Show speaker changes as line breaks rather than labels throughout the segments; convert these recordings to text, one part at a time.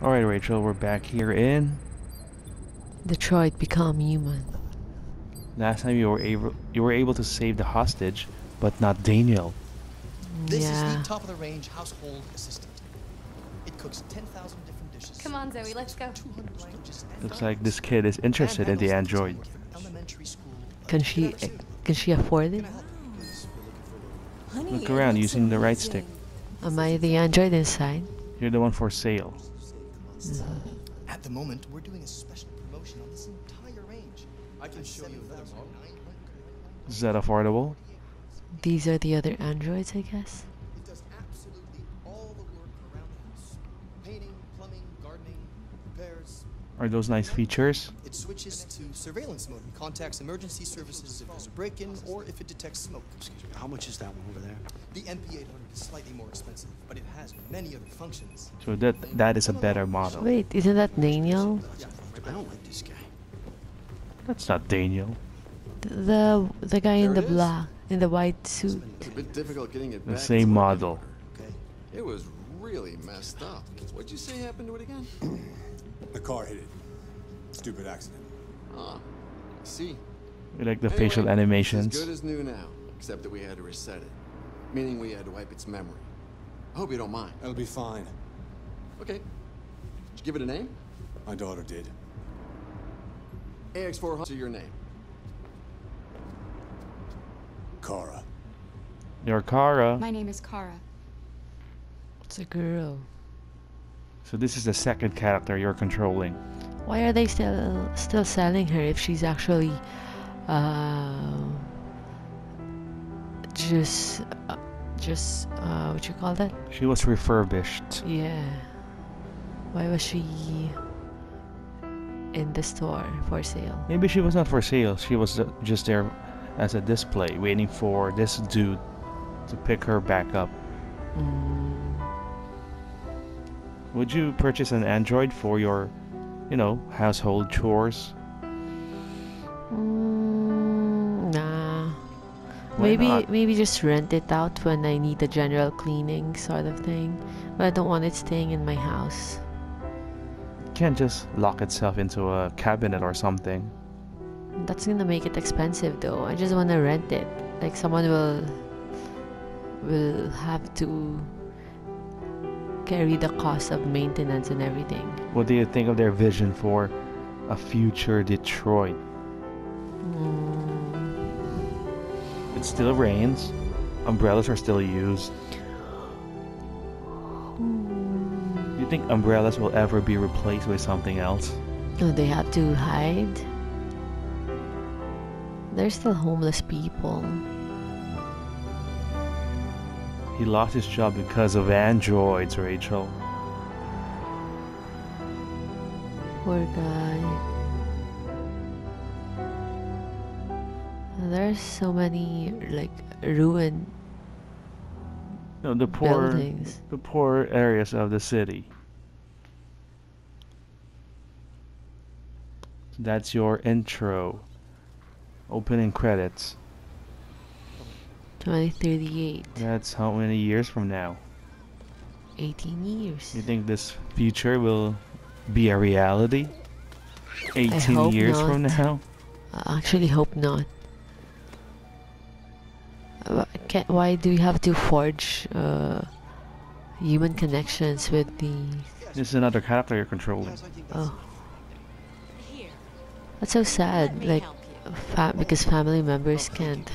Alright, Rachel, we're back here in.
Detroit become human.
Last time you were able you were able to save the hostage, but not Daniel.
This
yeah.
is the top of the range household assistant. It cooks 10,000 different dishes.
Come on, Zoe, let's go.
200 languages and
Looks like this kid is interested in the android.
things from elementary school up
Can she
New York City.
can she afford it?
Can I help you, please? We're looking for work.
Honey,
Look around
looks
using the right stick.
Am I the android inside?
You're the one for sale. Mm-hmm.
At the moment, we're doing a special promotion on this entire range. I can show you another model.
Is that affordable?
These are the other androids, I guess.
Are those nice features?
It switches to surveillance mode and contacts emergency services if there's a break-in or if it detects smoke.
Excuse me, how much is that one over there?
The NP800 is slightly more expensive, but it has many other functions.
So that that is a better model.
Wait, isn't that Daniel?
I don't like this guy.
That's not Daniel.
The the guy in the
it is.
black in the white suit.
It's a bit difficult getting it
The
back.
same model.
Okay.
It was really messed up. What'd you say happened to it again?
The car hit it. Stupid accident.
Ah, I see.
We like the
Anyway,
facial
It's
animations.
as good as new now, except that we had to reset it. Meaning we had to wipe its memory. I hope you don't mind.
That'll be fine.
Okay. Did you give it a name?
My daughter did.
AX400 to your name.
Kara.
Your Kara.
My name is Kara.
It's a girl.
So this is the second character you're controlling.
Why are they still still selling her if she's actually uh, just uh, just uh, what you call that?
She was refurbished.
Yeah. Why was she in the store for sale?
Maybe she was not for sale. She was uh, just there as a display, waiting for this dude to pick her back up.
Mm,
Would you purchase an android for your, you know, household chores?
mm, nah.
Why
maybe
not?
maybe just rent it out when I need a general cleaning sort of thing. But I don't want it staying in my house.
can't just lock itself into a cabinet or something.
That's gonna make it expensive though. I just wanna rent it. Like someone will will have to carry the cost of maintenance and everything.
What do you think of their vision for a future Detroit?
Mm,
It still rains. Umbrellas are still used. Do you think umbrellas will ever be replaced with something else?
no, they have to hide. There's still homeless people.
He lost his job because of androids, Rachel.
Poor guy. There's so many like ruined
No, the poor,
buildings.
the poor areas of the city. That's your intro. Opening credits.
2038.
That's how many years from now?
18 years.
You think this future will be a reality? 18
hope
years from now?
I actually hope not. Uh, Can, why do we have to forge uh, human connections with the?
This is another character you're controlling.
Oh, that's so sad. Like, fa- because family members can't.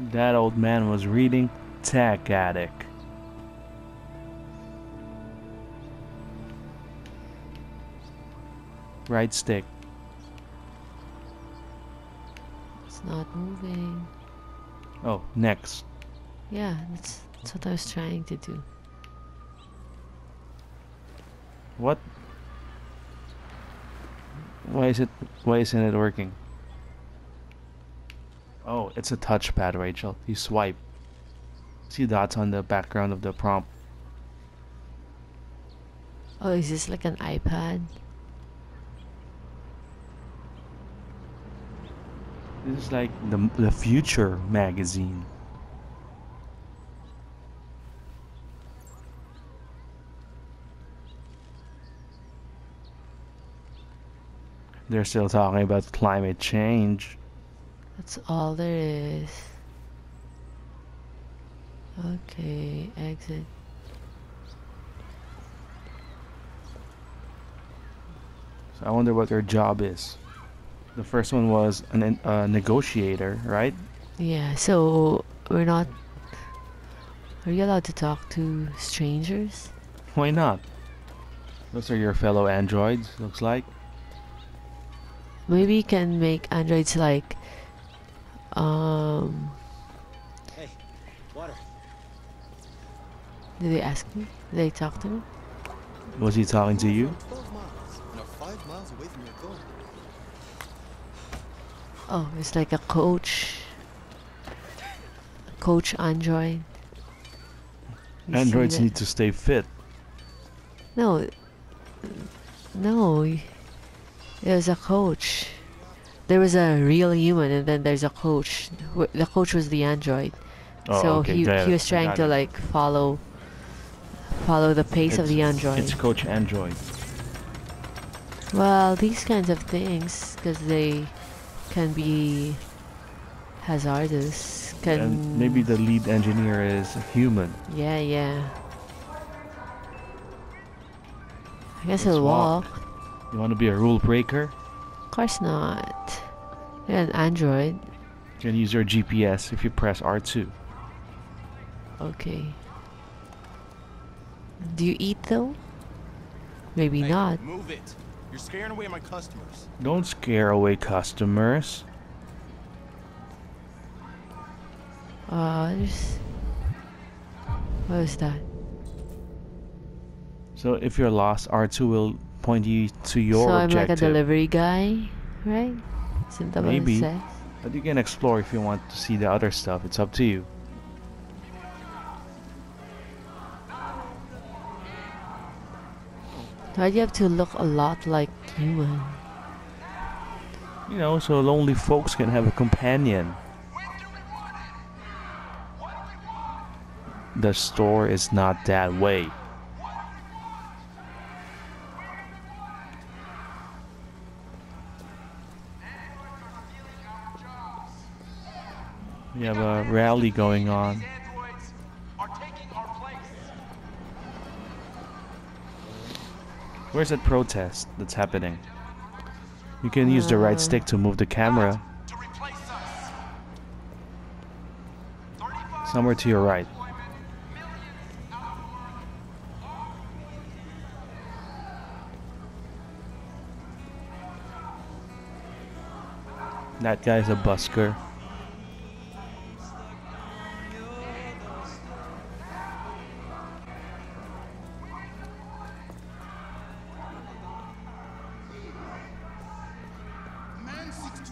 That old man was reading Tech Addict. Right stick.
It's not moving.
Oh, next.
Yeah, that's that's what I was trying to do.
What? Why is it? Why isn't it working? Oh, it's a touchpad, Rachel. You swipe. See dots on the background of the prompt.
Oh, is this like an iPad?
This is like the, the future magazine. They're still talking about climate change.
That's all there is. Okay, exit.
So I wonder what their job is. The first one was a an, uh, negotiator, right?
Yeah, so we're not. Are you allowed to talk to strangers?
Why not? Those are your fellow androids, looks like.
Maybe you can make androids like. Um.
Hey, water.
Did they ask me? Did they talk to me?
Was he talking to you?
12 miles and are 5 miles away from your goal.
Oh, it's like a coach. Coach android. You
Androids need to stay fit.
No. No. y- There's a coach. There was a real human, and then there's a coach. The coach was the android.
Oh,
so
okay,
he
got
he was trying to like follow follow the pace of the android.
It's Coach Android.
Well, these kinds of things, because they can be hazardous. Can
And maybe the lead engineer is human.
yeah yeah. I guess
Let's
he'll
walk.
walk.
You want to be a rule breaker?
Of course not. You're an android.
You can use your GPS if you press R2.
Okay. Do you eat though? Maybe
Hey,
not.
Move it. You're scaring away my customers.
Don't scare away customers.
Uh, there's... What was that?
So if you're lost, R2 will point you to your
so I'm like a delivery guy, right? Isn't that what
Maybe.
it says?
But you can explore if you want to see the other stuff. It's up to you.
Why do you have to look a lot like human? Uh?
You know, so lonely folks can have a companion. The store is not that way. We have a rally going on. Where's that protest that's happening? You can use the right stick to move the camera. Somewhere to your right. That guy's a busker.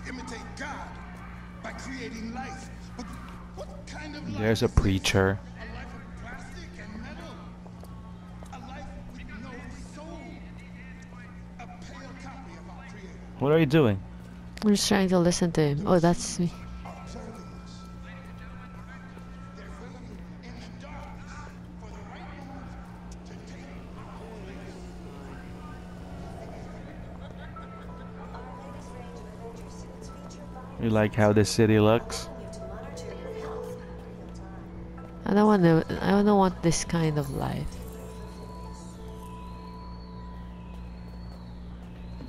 Imitate God by creating life. But what kind of life
There's a preacher.
A life of plastic and metal? A life with no soul? A pale copy of our Creator.
What are you doing?
I'm just trying to listen to him. Oh, that's me.
Like how this city looks?
I don't want to. I don't want this kind of life.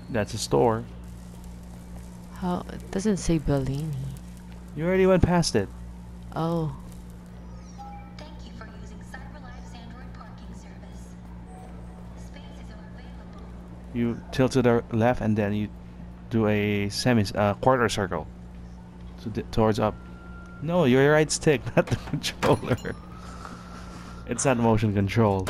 That's a store.
How? It doesn't say Bellini.
You already went past it.
Oh,
Thank you for using CyberLife's Android parking service. Spaces are available.
You tilt to the left and then you do a semi uh, quarter circle. So di- towards up. No, you're your right stick, not the controller. It's not motion controls.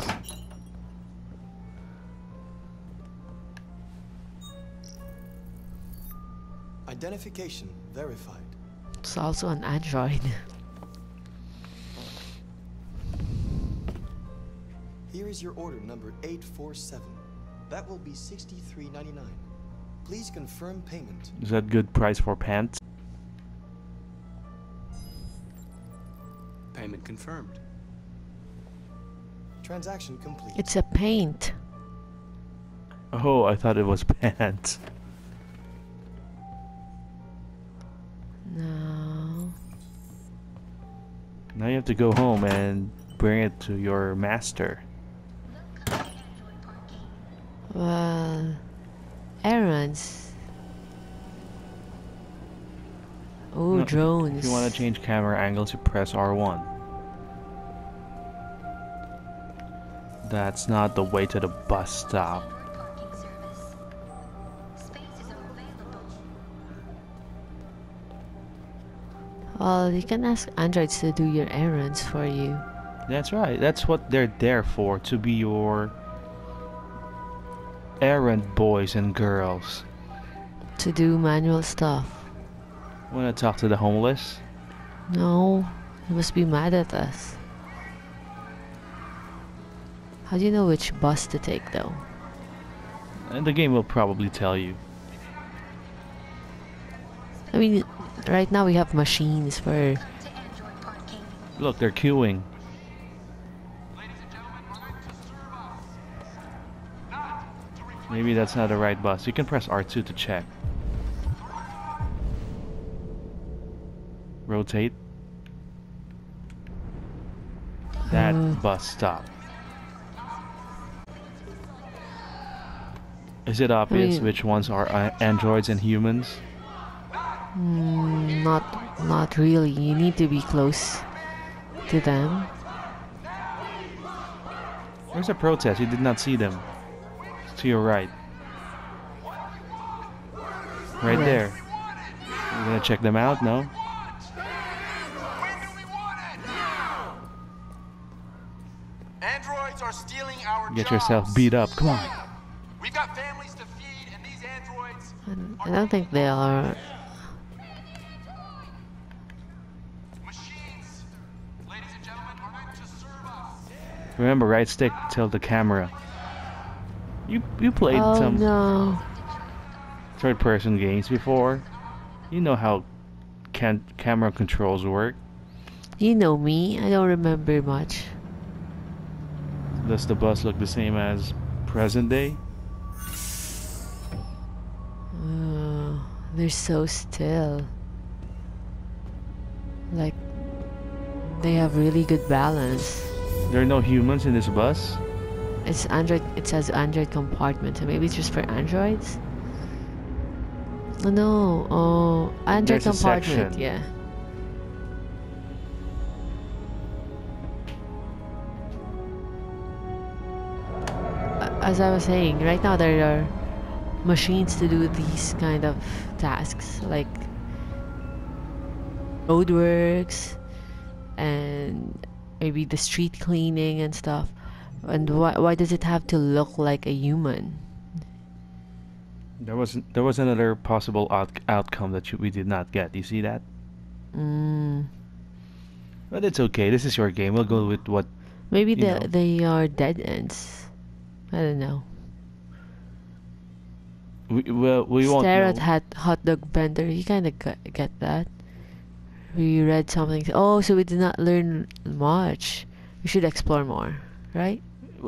Identification verified.
it's also an android.
Here is your order number 847. That will be 63.99. Please confirm payment.
Is that good price for pants?
confirmed.
Transaction complete.
It's a paint.
Oh, I thought it was pants. No. Now you have to go home and bring it to your master.
Well, errands. Oh,
no,
drones.
If you want to change camera angles, you press R1. That's not the way to the bus stop.
Parking service. Spaces are available.
Well, you can ask androids to do your errands for you.
That's right. That's what they're there for, to be your errand boys and girls.
To do manual stuff.
Want to talk to the homeless?
No, you must be mad at us. How do you know which bus to take, though?
And the game will probably tell you.
I mean, right now we have machines for.
To Android parking.
Look, they're queuing. Maybe that's not the right bus. You can press R2 to check. Rotate. That
Hmm.
bus stop. Is it obvious
mean-
which ones are uh, androids and humans?
Mm, not, not really. You need to be close to them.
Where's the protest? You did not see them. To your right. Right
Where?
there. You're gonna check them out? No?
Androids are stealing our
Get yourself beat up. Come on.
We've got families to feed, and these androids.
I don't think they are.
Machines, ladies and gentlemen, are meant to serve us.
Remember, right stick till the camera. You you played
Oh
some
no.
third person games before. You know how can camera controls work.
You know me. I don't remember much.
Does the bus look the same as present day?
They're so still. Like, they have really good balance.
There are no humans in this bus.
It's Android. It says Android compartment. So maybe it's just for androids. Oh no! Oh, Android
There's
compartment. Yeah. As I was saying, right now there are machines to do these kind of tasks, like roadworks and maybe the street cleaning and stuff. And why why does it have to look like a human?
There was there was another possible out- outcome that you, we did not get. You see that?
Mm,
But it's okay. This is your game. We'll go with what.
maybe they
know.
they are dead ends. I don't know.
We well we won't.
Stare
know.
at hot hot dog vendor. You kind of get, get that. We read something. Oh, so we did not learn much. We should explore more, right?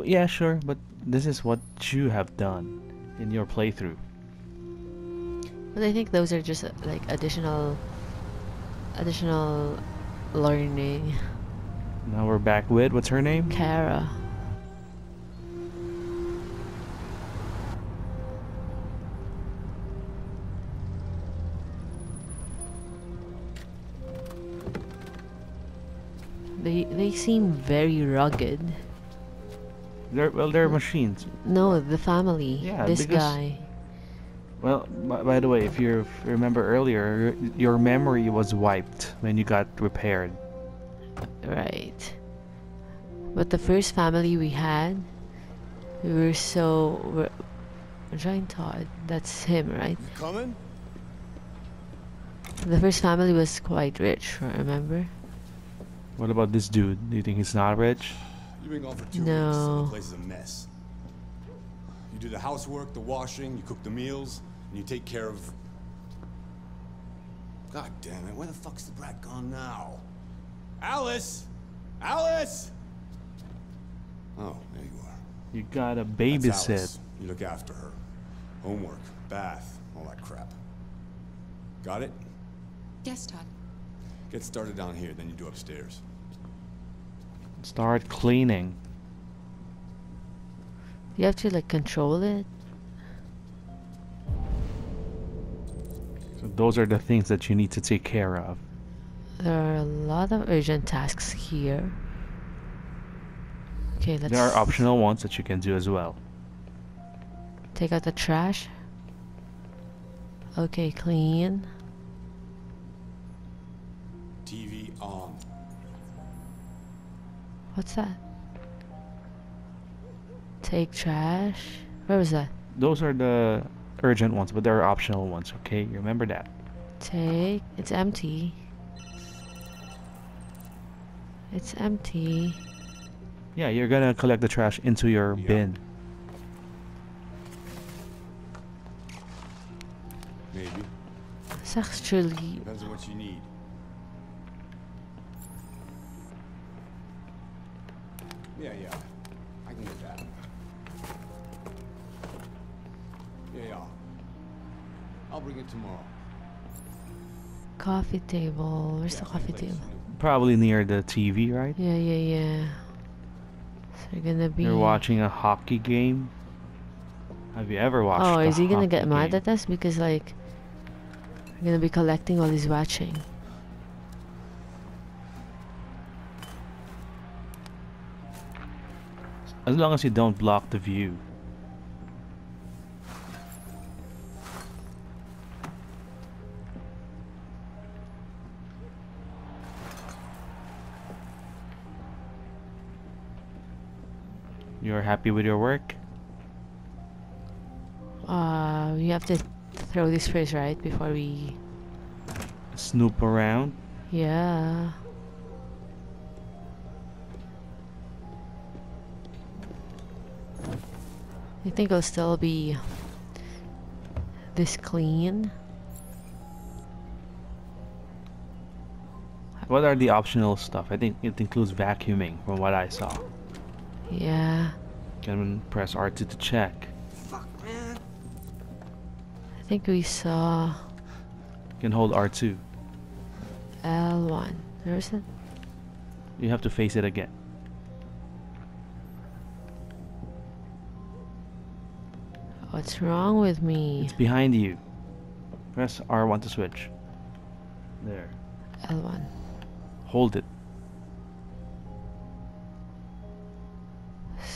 Yeah, sure. But this is what you have done in your playthrough.
But I think those are just uh, like additional, additional learning.
Now we're back with what's her name?
Kara. They they seem very rugged.
They're, well, they're machines.
No, the family.
Yeah,
this
because-
guy.
Well, by, by the way, if you remember earlier, your- your memory was wiped when you got repaired.
Right. But the first family we had, we were so. We're, Giant Todd, that's him, right?
Coming?
The first family was quite rich, remember?
What about this dude? Do you think he's not rich?
You've been gone for two weeks,
No.
and the place is a mess. You do the housework, the washing, you cook the meals, and you take care of... God damn it, where the fuck's the brat gone now? Alice! Alice! Oh, there you are.
You got a
That's
babysit.
Alice. You look after her. Homework, bath, all that crap. Got it?
Yes, Todd.
Get started down here, then you do upstairs.
Start cleaning.
You have to like control it.
So those are the things that you need to take care of.
There are a lot of urgent tasks here. Okay, let's
There are optional ones that you can do as well.
take out the trash. Okay, clean.
TV on.
What's that? Take trash. Where was that?
Those are the urgent ones, but there are optional ones, okay? You Remember that.
Take. It's empty. It's empty.
Yeah, you're gonna collect the trash into your
Yeah.
bin.
Maybe.
It's actually
Depends on what you need. Tomorrow.
coffee table. Where's
Yeah,
the coffee
place.
table?
Probably near the TV, right?
Yeah, yeah, yeah. So you're gonna be.
You're watching a hockey game. Have you ever watched?
Oh,
a
is he gonna
hockey
get mad
game?
at us because like we're gonna be collecting while he's watching?
As long as you don't block the view. Happy with your work?
Uh, we have to throw this first, right? Before we.
Snoop around?
Yeah. I think it'll still be this clean.
What are the optional stuff? I think it includes vacuuming from what I saw.
Yeah.
Can press R2 to check. Fuck, man.
I think we saw
Can hold R2.
L1. There's it.
You have to face it again.
What's wrong with me?
It's behind you. Press R1 to switch. There.
L1.
Hold it.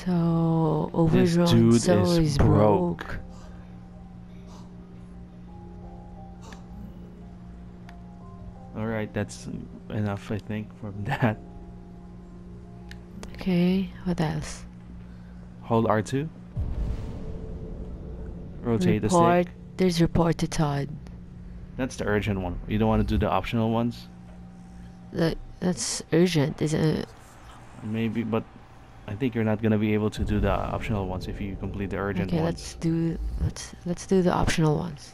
So
This
overdrawn
dude
so
is
is
broke.
broke.
Alright, that's enough, I think, from that.
Okay, what else?
Hold R2. Rotate the
report.
stick.
There's report to Todd.
That's the urgent one. You don't want to do the optional ones?
That that's urgent, isn't it?
Maybe, but I think you're not gonna be able to do the optional ones if you complete the urgent
okay,
ones.
let's do let's let's do the optional ones.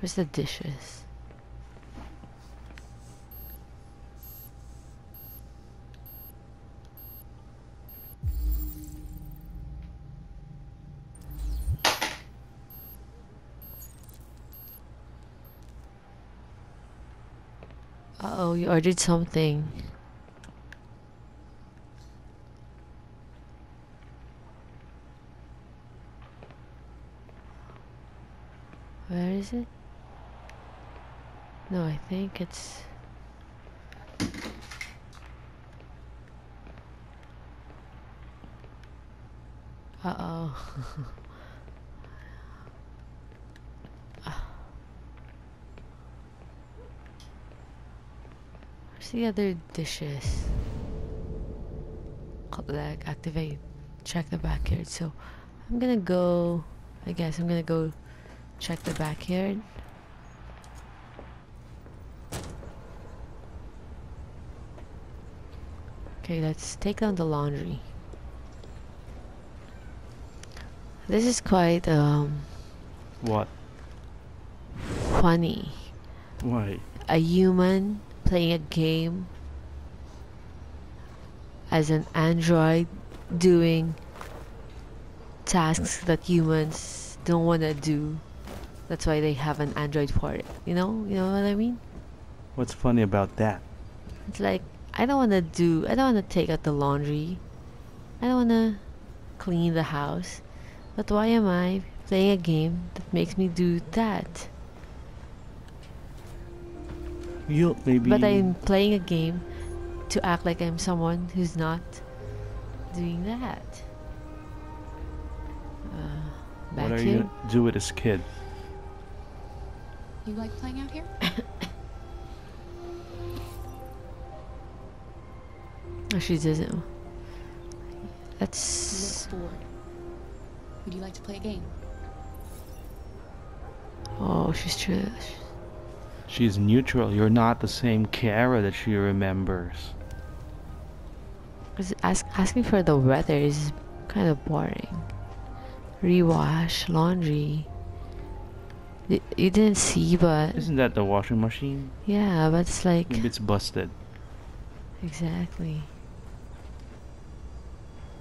Where's the dishes? Uh oh, you ordered something. Where is it? No, I think it's. Uh oh. Where's the other dishes? Like activate, check the backyard. So I'm gonna go. I guess I'm gonna go check the backyard. Okay, let's take down the laundry. This is quite um
What?
funny.
Why?
A human playing a game as an android doing tasks that humans don't want to do. That's why they have an android for it. You know? You know what I mean?
What's funny about that?
It's like I don't want to do. I don't want to take out the laundry. I don't want to clean the house. But why am I playing a game that makes me do that?
You maybe.
But I'm playing a game to act like I'm someone who's not doing that. Uh,
What are you do with this kid?
You like playing out here?
Oh, she doesn't.
You
That's.
look bored. Would you like to play a game?
Oh, she's trash.
She's neutral. You're not the same Kara that she remembers.
Cause ask, asking for the weather is kind of boring. Rewash, laundry. You didn't see, but
Isn't that the washing machine?
yeah, but it's like
Maybe it's busted.
exactly.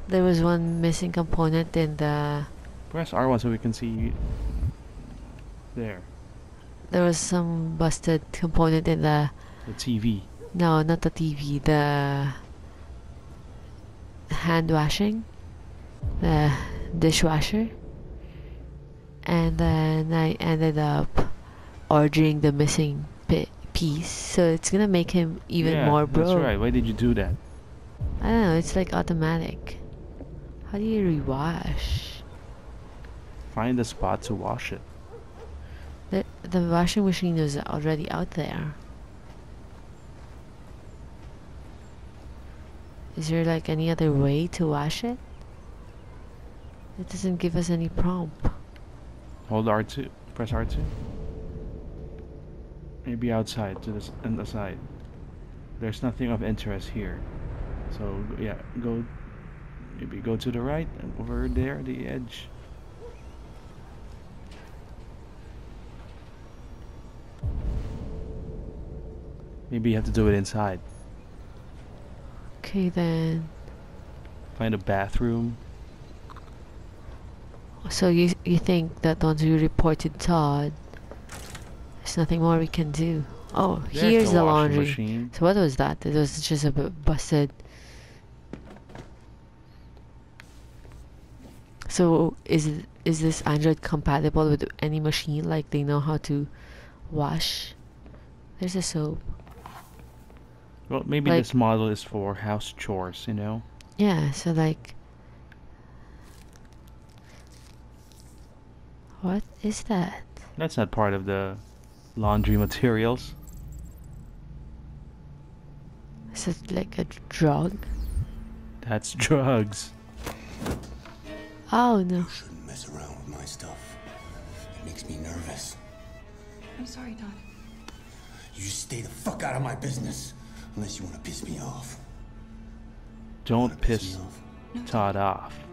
There was one missing component in the.
Press R1 so we can see. There,
There was some busted component in the.
the TV.
No, not the TV. The hand washing, the dishwasher, and then I ended up ordering the missing piece. So it's gonna make him even
yeah,
more broke.
That's right. Why did you do that?
I don't know. It's like automatic. How do you rewash?
Find a spot to wash it.
The the washing machine is already out there. Is there like any other way to wash it? It doesn't give us any prompt.
Hold R2. Press R2. Maybe outside to this and the side. There's nothing of interest here. So yeah, go. Maybe go to the right and over there, the edge. Maybe you have to do it inside.
Okay then.
Find a bathroom.
So you you think that once we reported Todd, there's nothing more we can do? Oh,
There's
here's the,
washing
laundry.
machine.
So what was that? It was just a bu- busted. So is it- is this Android compatible with any machine? Like they know how to wash? There's a soap.
Well, maybe
Like-
this model is for house chores, you know?
Yeah. So like. What is that?
That's not part of the laundry materials.
Is it like a drug?
That's drugs.
Oh no.
You Shouldn't mess around with my stuff. It makes me nervous.
I'm sorry, Todd.
You just stay the fuck out of my business. Unless you want to piss me off.
Don't
Wanna
piss
me off?
Todd off.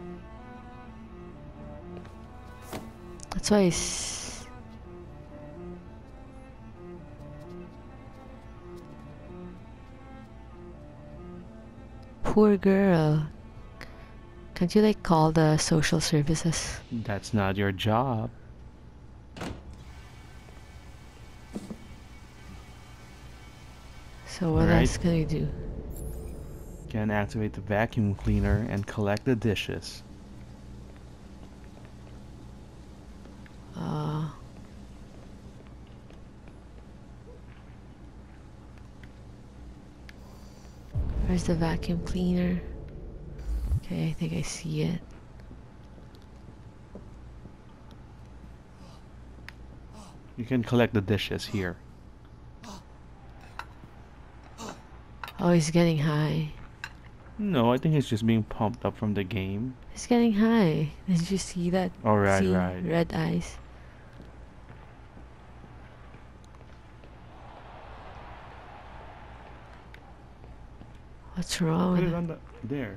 It's Poor girl. Can't you like call the social services?
That's not your job.
So what
Alright.
else can we do?
Can activate the vacuum cleaner and collect the dishes.
Where's the vacuum cleaner? Okay, I think I see it.
You can collect the dishes here.
Oh, he's getting high.
No, I think it's just being pumped up from the game.
He's getting high. Did you see that?
Oh, right,
See
right.
Red eyes. What's wrong
Put it on the there.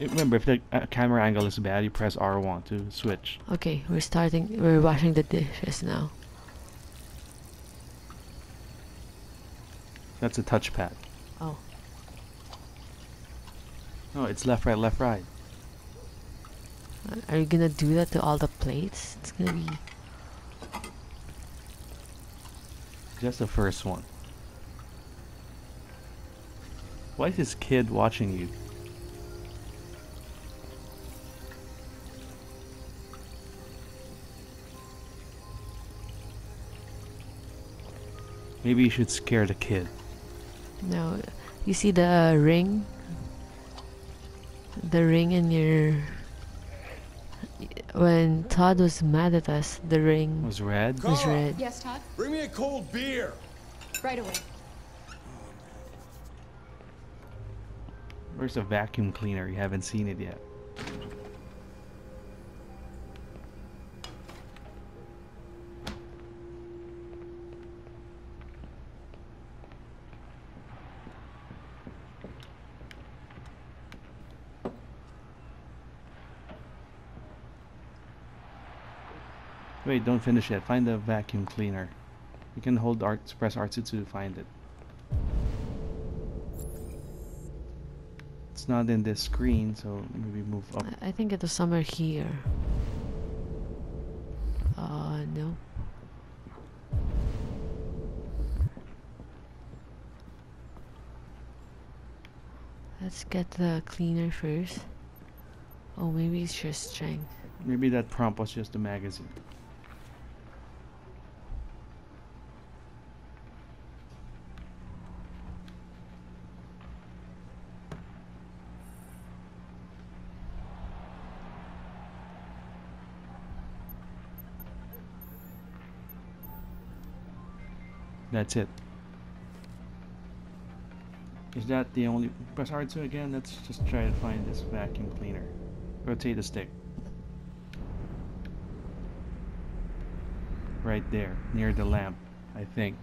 Eh, Remember, if the uh, camera angle is bad, you press R1 to switch.
Okay, we're starting. We're washing the dishes now.
That's a touchpad.
Oh.
No, it's left, right, left, right.
Are you gonna do that to all the plates? It's gonna be.
Just the first one. Why is this kid watching you? Maybe you should scare the kid.
No, you see the uh, ring? The ring in your. When Todd was mad at us, the ring
Was red?
was red.
Yes, Todd?
Bring me a cold beer.
Right away.
Where's the vacuum cleaner? You haven't seen it yet. Wait, don't finish yet. Find the vacuum cleaner. You can hold art, press R2 to find it. It's not in this screen, so maybe move up.
I- I think it was somewhere here. Uh, no. Let's get the cleaner first. Oh, maybe it's just strength.
Maybe that prompt was just a magazine. That's it. Is that the only... Press R2 again, let's just try to find this vacuum cleaner. Rotate the stick. Right there, near the lamp, I think.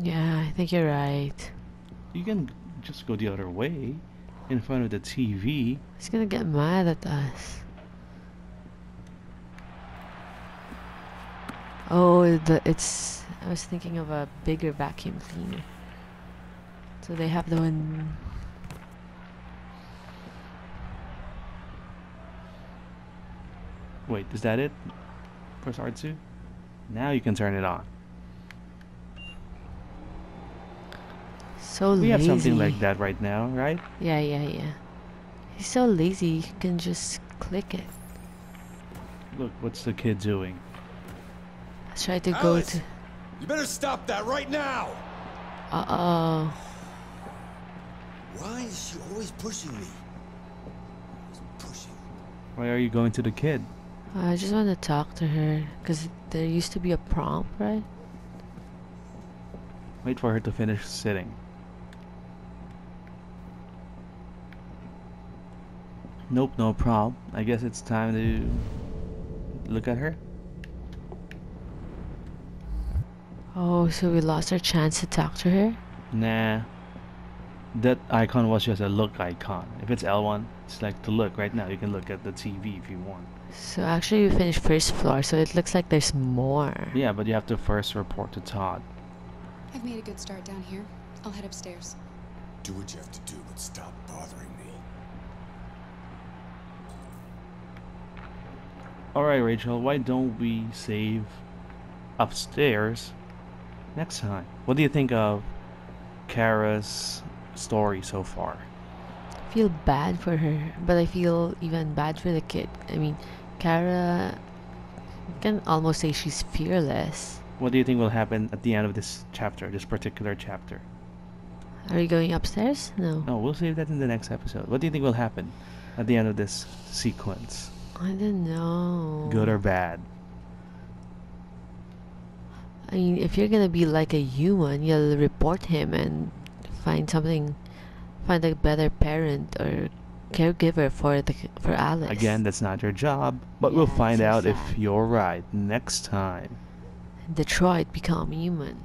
Yeah, I think you're right.
You can just go the other way, in front of the TV.
He's gonna get mad at us. Oh, the it's. I was thinking of a bigger vacuum cleaner. So they have the one.
Wait, is that it? Press R2? Now you can turn it on.
So lazy.
We
lazy.
have something like that right now, right?
Yeah, yeah, yeah. He's so lazy. You can just click it.
Look, what's the kid doing?
Let's try to go to.
You better stop that right now.
Uh oh.
Why is she always pushing me? Always pushing.
Why are you going to the kid?
I just want to talk to her because there used to be a prompt, right?
Wait for her to finish sitting. Nope, no problem. I guess it's time to look at her.
Oh, so we lost our chance to talk to her?
Nah. That icon was just a look icon. If it's L1, it's like to look. Right now, you can look at the TV if you want.
So actually, we finished first floor, so it looks like there's more.
Yeah, but you have to first report to Todd.
I've made a good start down here. I'll head upstairs.
Do what you have to do, but stop bothering me.
Alright, Rachel, why don't we save upstairs next time? What do you think of Kara's story so far?
I feel bad for her, but I feel even bad for the kid. I mean, Kara can almost say she's fearless.
What do you think will happen at the end of this chapter, this particular chapter?
Are you going upstairs? No.
No, we'll save that in the next episode. What do you think will happen at the end of this sequence?
I don't know.
Good or bad?
I mean, if you're gonna be like a human, you'll report him and find something, find a better parent or caregiver for the for Alice.
Again, that's not your job, but we'll find out if you're right next time.
Detroit become human.